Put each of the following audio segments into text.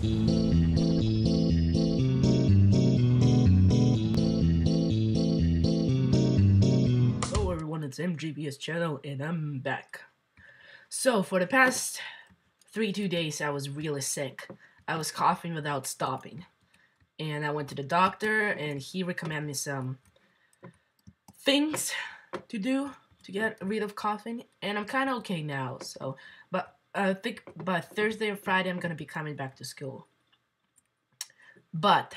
Hello everyone, it's MJBS channel and I'm back. So for the past three two days I was really sick. I was coughing without stopping. And I went to the doctor and he recommended me some things to do to get rid of coughing and I'm kinda okay now, so I think by Thursday or Friday I'm gonna be coming back to school. But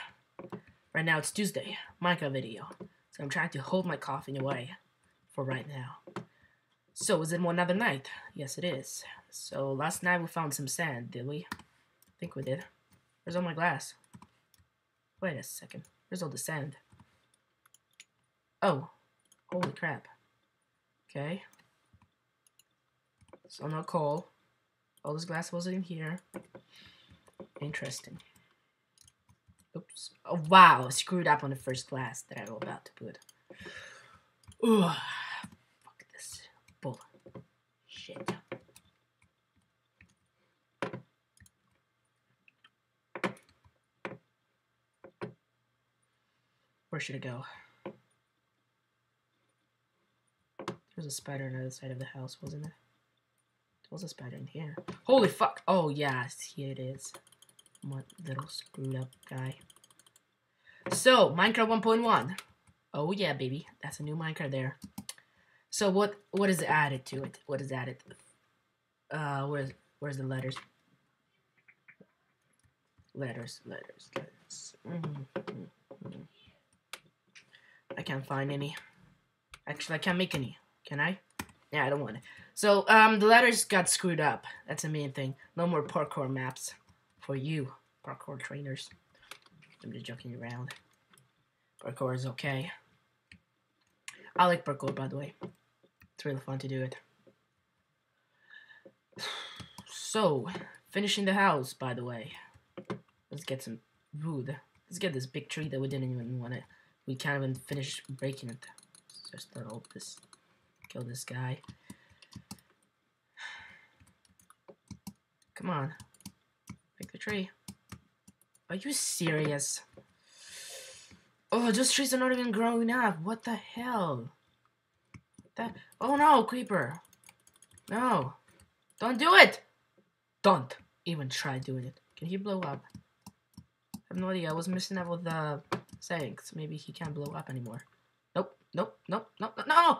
right now it's Tuesday, Minecraft video. So I'm trying to hold my coughing away for right now. So is it another night? Yes, it is. So last night we found some sand, did we? I think we did. Where's all my glass? Wait a second. Where's all the sand? Oh, holy crap. Okay. So no coal. All this glass was in here. Interesting. Oops. Oh, wow. Screwed up on the first glass that I was about to put. Ugh. Fuck this. Bull. Shit. Where should it go? There's a spider on the other side of the house, wasn't there? A spider in here. Holy fuck! Oh, yes, here it is. What little screwed up guy. So, Minecraft 1.1. Oh yeah, baby. That's a new Minecraft there. So what what is added to it? What is added? Uh where's where's the letters? Letters, letters, letters. Mm -hmm. I can't find any. Actually, I can't make any. Can I? Yeah, I don't want it. So, um, the letters got screwed up. That's the main thing. No more parkour maps for you, parkour trainers. I'm just joking around. Parkour is okay. I like parkour, by the way. It's really fun to do it. So, finishing the house, by the way. Let's get some wood. Let's get this big tree that we didn't even want to. We can't even finish breaking it. Let's just start all this. Kill this guy. Come on. Pick the tree. Are you serious? Oh, those trees are not even growing up. What the hell? That oh no, creeper. No. Don't do it! Don't even try doing it. Can he blow up? I have no idea. I was missing out with the uh, settings. Maybe he can't blow up anymore. Nope, nope, nope, nope, no! No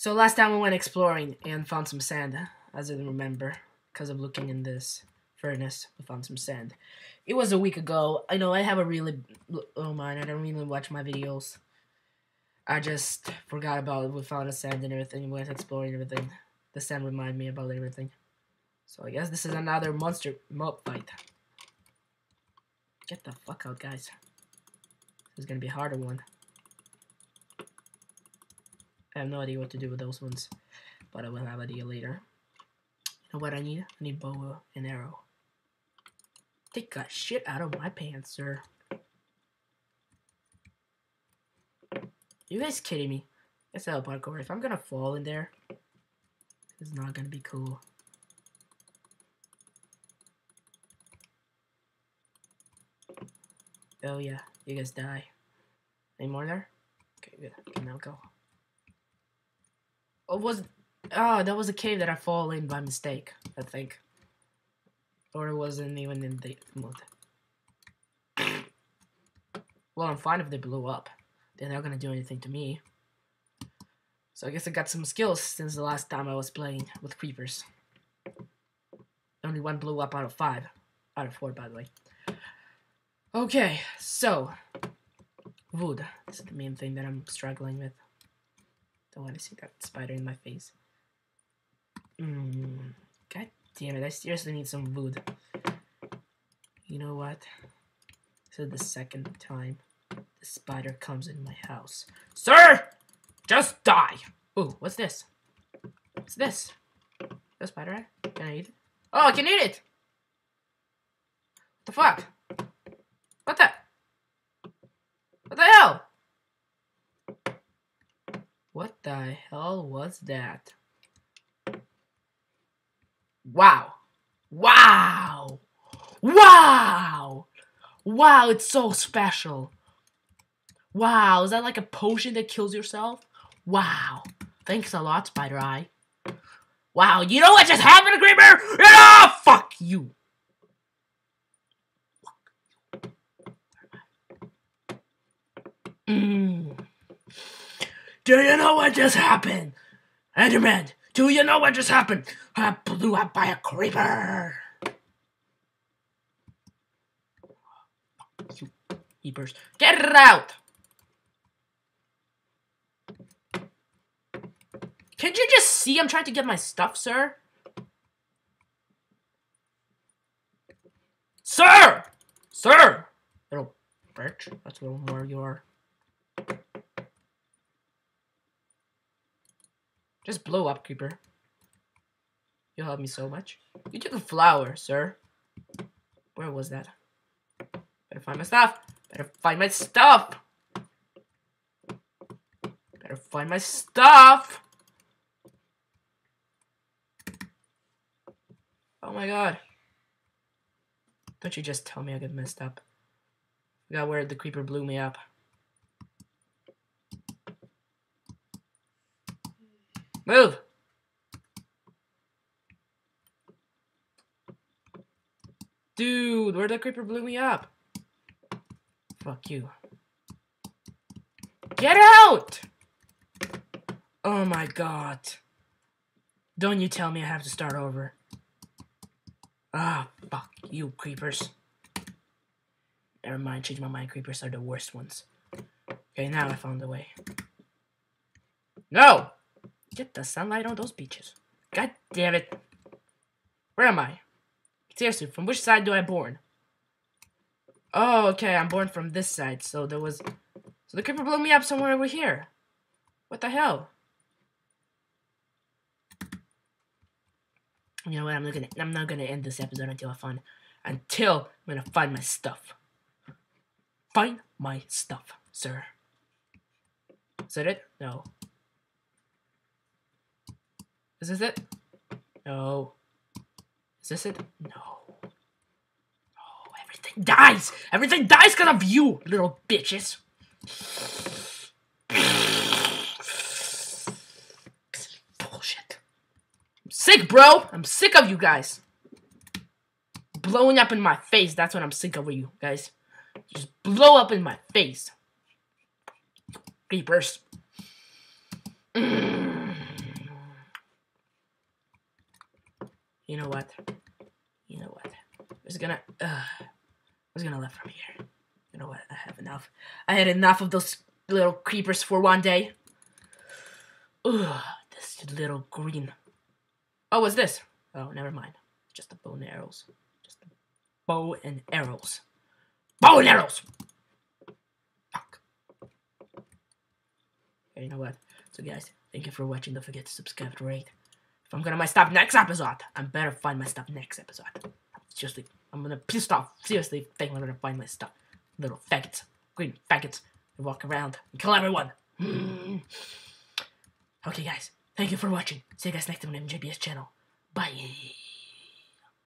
So last time we went exploring and found some sand, as I remember, because of looking in this furnace. We found some sand. It was a week ago. I know I have a really oh man, I don't really watch my videos. I just forgot about it. We found a sand and everything. We went exploring everything. The sand reminded me about everything. So I guess this is another monster mob fight. Get the fuck out, guys. This is gonna be a harder one. I have no idea what to do with those ones, but I will have idea later. You know what I need? I need bow and arrow. Take a shit out of my pants, sir. You guys kidding me? That's how parkour. If I'm gonna fall in there, it's not gonna be cool. Oh yeah, you guys die. Any more there? Okay, good. Okay, now go. Was oh that was a cave that I fall in by mistake. I think, or it wasn't even in the mode. Well, I'm fine if they blew up. They're not gonna do anything to me. So I guess I got some skills since the last time I was playing with creepers. Only one blew up out of five. Out of four, by the way. Okay, so. Wood. This is the main thing that I'm struggling with. Don't want to see that spider in my face. Mm, God damn it, I seriously need some wood. You know what? Is the second time the spider comes in my house. Sir! Just die! Ooh, what's this? What's this? The spider? Can I eat it? Oh, I can eat it! What the fuck? What the? What the hell? What the hell was that? Wow. Wow. Wow. Wow, it's so special. Wow, is that like a potion that kills yourself? Wow. Thanks a lot, Spider Eye. Wow, you know what just happened, Creeper? Ah, fuck you. Mm. Do you know what just happened? Enderman, do you know what just happened? I blew up by a creeper. You keepers. Get it out! Can't you just see I'm trying to get my stuff, sir? Sir! Sir! Little birch. That's a little more you are. Just blow up, creeper. You'll help me so much. You took a flower, sir. Where was that? Better find my stuff. Better find my stuff. Better find my stuff. Oh my god. Don't you just tell me I get messed up. Forgot where the creeper blew me up. Move! Dude, where the creeper blew me up? Fuck you. Get out! Oh my god. Don't you tell me I have to start over. Ah, fuck you, creepers. Never mind, change my mind. Creepers are the worst ones. Okay, now I found the way. No! Get the sunlight on those beaches. God damn it. Where am I? Seriously, from which side do I born? Oh, okay, I'm born from this side. So there was... So the creeper blew me up somewhere over here. What the hell? You know what? I'm not gonna. I'm not gonna end this episode until I find. Until I'm gonna find my stuff. Find my stuff, sir. Is that it? No. Is this it? No. Is this it? No. No, everything dies! Everything dies because of you, little bitches! Bullshit. I'm sick, bro! I'm sick of you guys! Blowing up in my face, that's what I'm sick of you guys. Just blow up in my face. Creepers. Mm. You know what? You know what? I was gonna. Uh, I was gonna leave from here. You know what? I have enough. I had enough of those little creepers for one day. Ugh, this little green. Oh, what's this? Oh, never mind. Just the bow and arrows. Just the bow and arrows. Bow and arrows! Fuck. Okay, you know what? So, guys, thank you for watching. Don't forget to subscribe to rate. If I'm gonna my stop next episode, I better find my stuff next episode. Seriously, I'm gonna pissed off. Seriously, think I'm gonna find my stuff. Little faggots, green faggots, and walk around and kill everyone. okay, guys, thank you for watching. See you guys next time on MJBS channel. Bye.